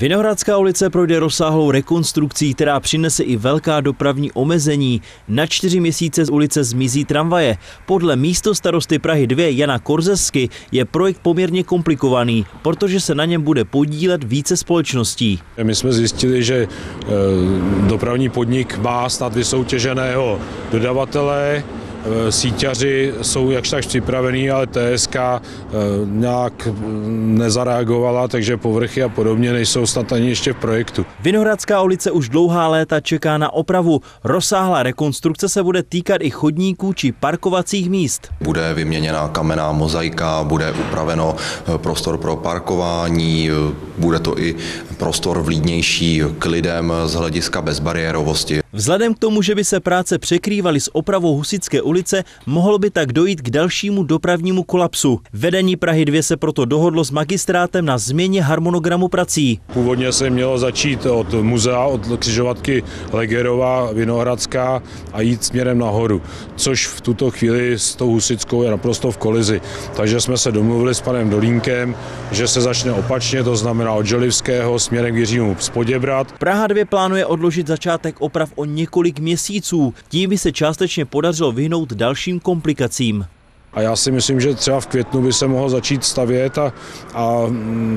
Vinohradská ulice projde rozsáhlou rekonstrukcí, která přinese i velká dopravní omezení. Na čtyři měsíce z ulice zmizí tramvaje. Podle místo starosty Prahy 2 Jana Korzesky je projekt poměrně komplikovaný, protože se na něm bude podílet více společností. My jsme zjistili, že eh, dopravní podnik má snad vysoutěženého dodavatele, síťaři jsou jakž tak připravení, ale TSK eh, nějak mm, nezareagovala, takže povrchy a podobně nejsou snad ani ještě v projektu. Vinohradská ulice už dlouhá léta čeká na opravu. Rozsáhlá rekonstrukce se bude týkat i chodníků či parkovacích míst. Bude vyměněna kamenná mozaika, bude upraveno eh, prostor pro parkování, bude to i prostor vlídnější k lidem z hlediska bezbariérovosti. Vzhledem k tomu, že by se práce překrývaly s opravou Husické ulice, mohlo by tak dojít k dalšímu dopravnímu kolapsu. Vedení Prahy 2 se proto dohodlo s magistrátem na změně harmonogramu prací. Původně se mělo začít od muzea, od křižovatky Legerová, Vinohradská a jít směrem nahoru, což v tuto chvíli s tou Husickou je naprosto v kolizi. Takže jsme se domluvili s panem Dolínkem, že se začne opačně, to znamená od Želivského směrem k Jiřímu Spoděbrat. Praha 2 plánuje odložit začátek oprav o několik měsíců. Tím by se částečně podařilo vyhnout dalším komplikacím. A já si myslím, že třeba v květnu by se mohl začít stavět a, a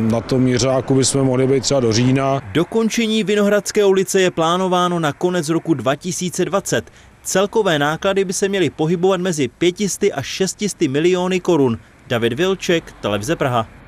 na tom mířáku bychom mohli být třeba do října. Dokončení Vinohradské ulice je plánováno na konec roku 2020. Celkové náklady by se měly pohybovat mezi 500 až 600 miliony korun. David Vilček, Televize Praha.